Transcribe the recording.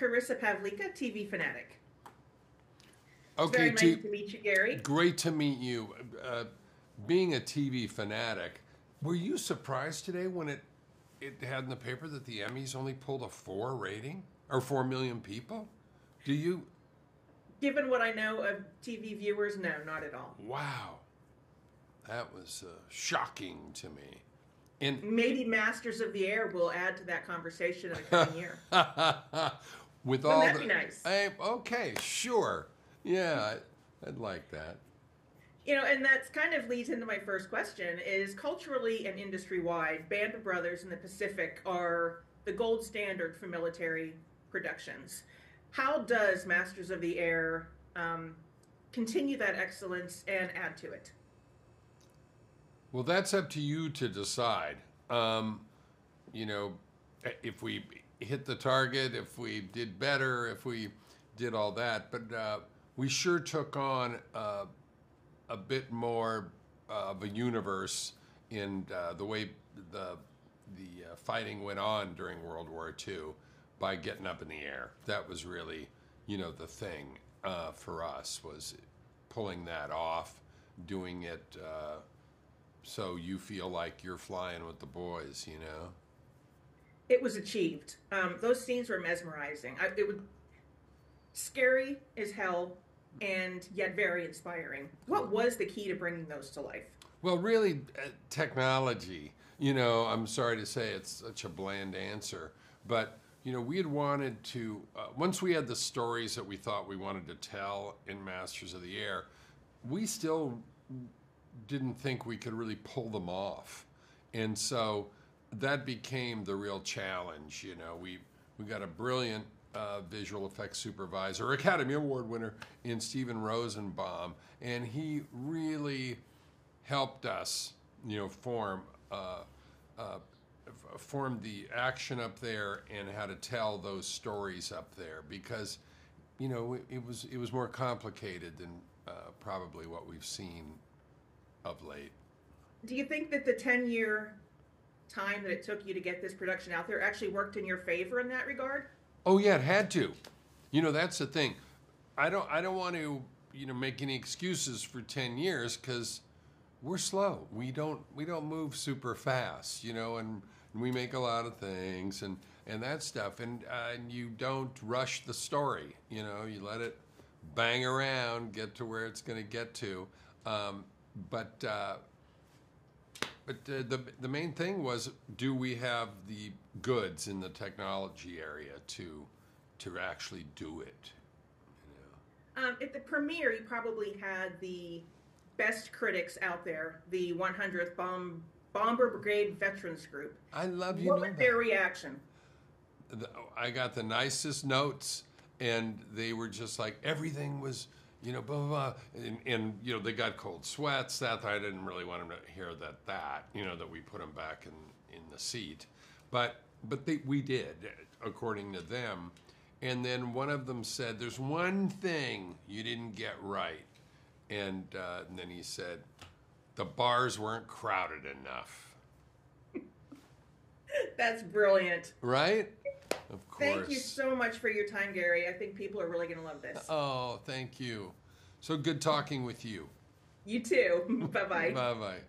Carissa Pavlica, TV fanatic. Okay, Very nice T- to meet you, Gary. great to meet you. Uh, being a TV fanatic, were you surprised today when it it had in the paper that the Emmys only pulled a four rating or four million people? Do you? Given what I know of TV viewers, no, not at all. Wow, that was uh, shocking to me. And Maybe Masters of the Air will add to that conversation in the coming year. with Wouldn't all that the be nice? I- okay, sure, yeah, I- I'd like that. You know, and that's kind of leads into my first question is culturally and industry wide, Band of Brothers and the Pacific are the gold standard for military productions. How does Masters of the Air um, continue that excellence and add to it? Well, that's up to you to decide. Um, you know, if we hit the target, if we did better, if we did all that. But uh, we sure took on uh, a bit more of a universe in uh, the way the the uh, fighting went on during World War II by getting up in the air. That was really, you know, the thing uh, for us was pulling that off, doing it so you feel like you're flying with the boys, you know. It was achieved. Um, those scenes were mesmerizing. I, it was scary as hell and yet very inspiring. What was the key to bringing those to life? Well, really, uh, technology. You know, I'm sorry to say it's such a bland answer, but you know, we had wanted to uh, once we had the stories that we thought we wanted to tell in Masters of the Air, we still didn't think we could really pull them off, and so that became the real challenge. You know, we we got a brilliant uh, visual effects supervisor, Academy Award winner in Stephen Rosenbaum, and he really helped us, you know, form uh, uh, form the action up there and how to tell those stories up there because, you know, it, it was it was more complicated than uh, probably what we've seen of late. Do you think that the 10 year time that it took you to get this production out there actually worked in your favor in that regard? Oh yeah, it had to. You know, that's the thing. I don't I don't want to, you know, make any excuses for 10 years cuz we're slow. We don't we don't move super fast, you know, and we make a lot of things and and that stuff and uh, and you don't rush the story, you know, you let it bang around, get to where it's going to get to. Um, but uh, but uh, the the main thing was, do we have the goods in the technology area to to actually do it? You know? Um, at the premiere, you probably had the best critics out there, the 100th Bomb, Bomber Brigade Veterans Group. I love you. what was their reaction? I got the nicest notes, and they were just like everything was, you know, blah blah, blah. And, and you know they got cold sweats. That I didn't really want them to hear that. That you know that we put them back in in the seat, but but they, we did according to them. And then one of them said, "There's one thing you didn't get right," and, uh, and then he said, "The bars weren't crowded enough." That's brilliant. Right? Of course. Thank you so much for your time, Gary. I think people are really going to love this. Oh, thank you. So good talking with you. You too. bye bye. Bye bye.